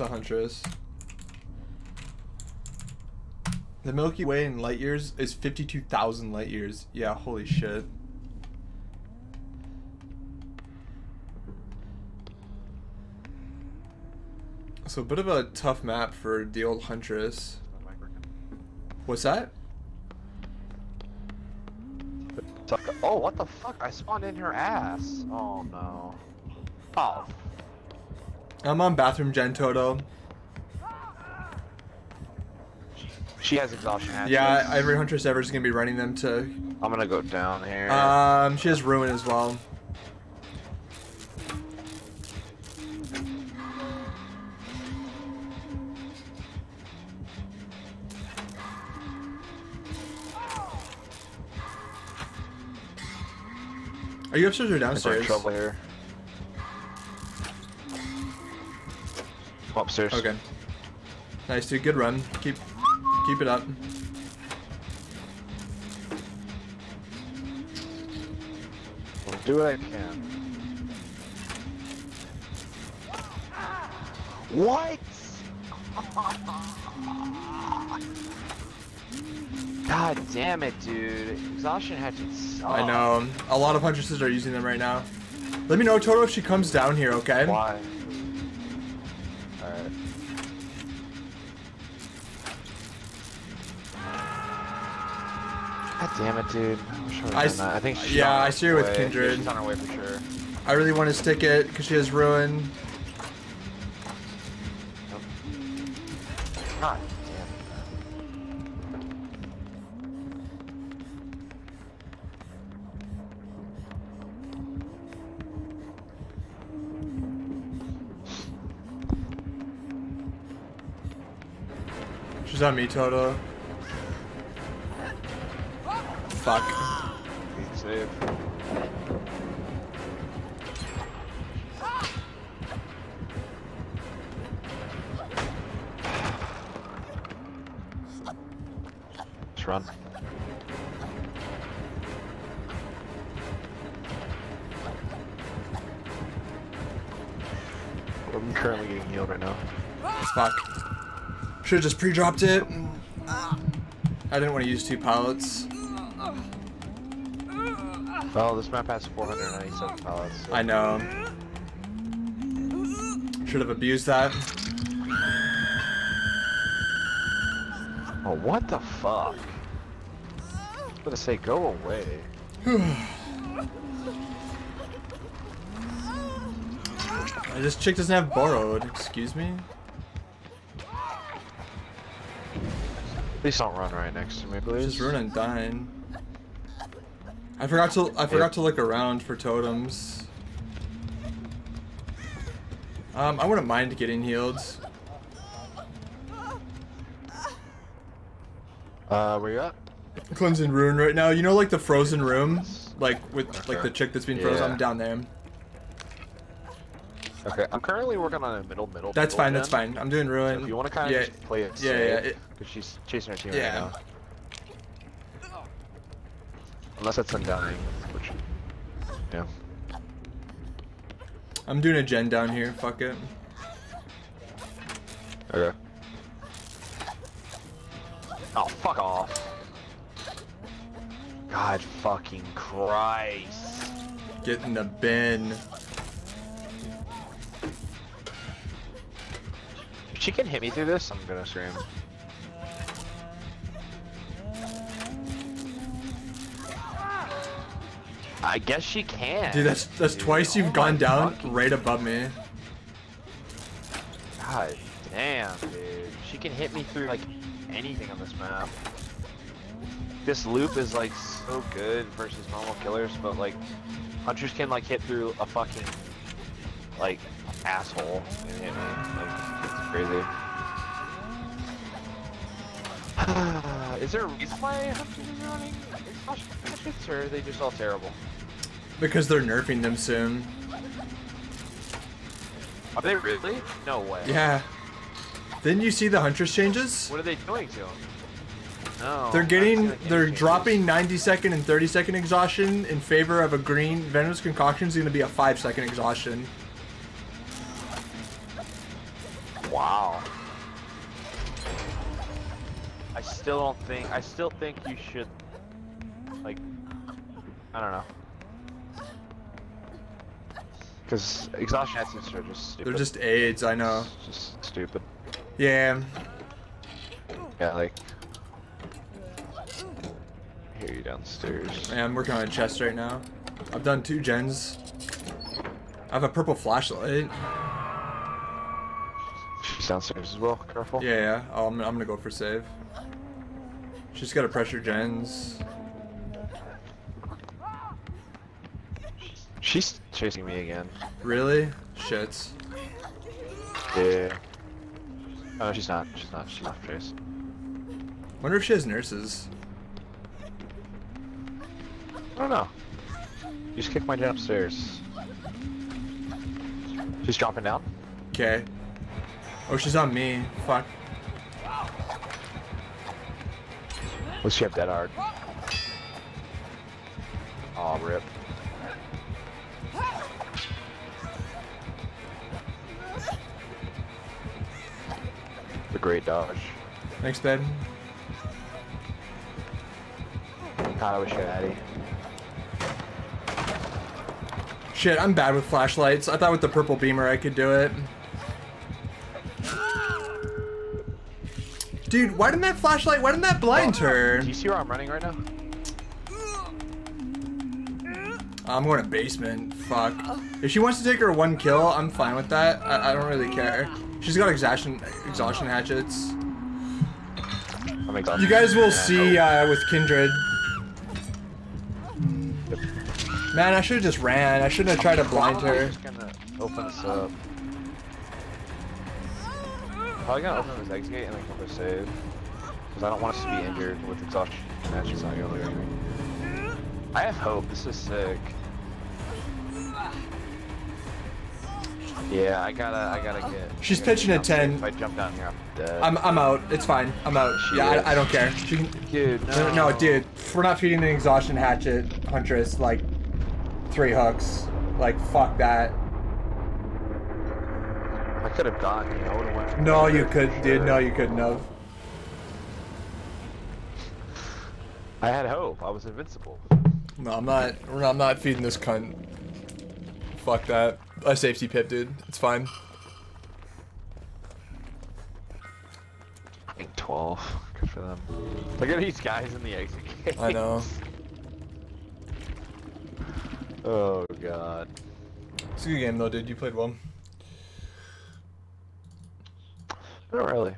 A Huntress. The Milky Way in light years is 52,000 light years. Yeah, holy shit. So a bit of a tough map for the old Huntress. What's that? Oh, what the fuck? I spawned in her ass. Oh no. Oh. I'm on bathroom gen Toto. She has exhaustion hatchets. Yeah, every Huntress ever is gonna be running them to. I'm gonna go down here. Um, she has ruin as well. Are you upstairs or I'm in downstairs? trouble here. Upstairs. Okay. Nice, dude. Good run. Keep, keep it up. I'll do what I can. What? God damn it, dude. Exhaustion hatchets suck. I know. A lot of Huntresses are using them right now. Let me know, Toto, if she comes down here, okay? Why? Alright. God damn it, dude. I I I done s- that. I think she's yeah, on I see her with. Kindred. She's on her way for sure. I really want to stick it because she has ruin. God She's on me, Toto. Fuck. Safe. Let's run. I'm currently getting healed right now. Fuck. Should have just pre-dropped it. Mm. I didn't want to use two pallets. Well, this map has 497 pallets. so- I know. Should have abused that. Oh, what the fuck? I was gonna say, go away. This chick doesn't have borrowed. Excuse me. Please don't run right next to me, please. Just ruin and dying. I forgot to I forgot to look around for totems. Um, I wouldn't mind getting healed. Uh, where you at? Cleansing ruin right now. You know, like the frozen room, like with like the chick that's being frozen. Yeah. I'm down there. Okay, I'm currently working on a middle, middle. That's fine. That's fine. I'm doing So ruin. if you want to kind of yeah, just play it yeah, safe, yeah, because she's chasing her team Yeah. right now. Unless it's undying, which, yeah. I'm doing a gen down here. Fuck it. Okay. Oh, fuck off. God fucking Christ. Get in the bin. She can hit me through this, I'm gonna scream. I guess she can. Dude, that's that's dude. twice oh you've Oh gone down fucking right above me. God damn, dude. She can hit me through like anything on this map. This loop is like so good versus normal killers, but like hunters can like hit through a fucking like asshole and hit me. Like it's crazy. is there a reason why hunters are running exhaustion hatchets, or are they just all terrible? Because they're nerfing them soon. Are they really? No way. Yeah. Didn't you see the Huntress changes? What are they doing to them? No. They're getting, they're changes. dropping 90 second and 30 second exhaustion in favor of a green. Venomous Concoction is going to be a 5 second exhaustion. Wow. I still don't think. I still think you should. Like. I don't know. Because exhaustion accidents are just stupid. They're just AIDS, I know. It's just stupid. Yeah. Yeah, like. I hear you downstairs. Man, I'm working on a chest right now. I've done two gens. I have a purple flashlight. She's downstairs as well. Careful. Yeah, yeah. I'm, gonna go for save. She's got to pressure gens. She's chasing me again. Really? Shits. Yeah. Oh, no, she's not. She's not. She's not chase. Wonder if she has nurses. I don't know. You just kicked my gen upstairs. She's dropping down. Okay. Oh, she's on me. Fuck. Let's she have dead hard. Aw, rip. The great dodge. Thanks, babe. God, I wish I had. Shit, I'm bad with flashlights. I thought with the purple beamer I could do it. Dude, why didn't that flashlight, why didn't that blind her? Do you see where I'm running right now? I'm going to basement. Fuck. If she wants to take her one kill, I'm fine with that. I, I don't really care. She's got exhaustion exhaustion hatchets. I'm exhausted. You guys will see oh. uh, with Kindred. Man, I should have just ran. I shouldn't have tried to blind her. just gonna open this up. Probably gonna open this exit gate and then come to save. Because I don't want us to be injured with exhaustion. That's just not gonna do anything. I have hope. This is sick. Yeah, I gotta, I gotta get. She's pitching get a downstairs. 10. If I jump down here, I'm dead. I'm, I'm out. It's fine. I'm out. She Yeah. I, I don't care. She can. Dude, No, no. no, dude. We're not feeding the exhaustion hatchet huntress like three hooks. Like fuck that. I could have gotten you. I would have went. No, you could, dude. No, you couldn't have. I had hope. I was invincible. No, I'm not. I'm not feeding this cunt. Fuck that. A safety pip, dude. It's fine. I think 12. Good for them. Look at these guys in the exit. I know. Oh god. It's a good game though, dude. You played well. Not really.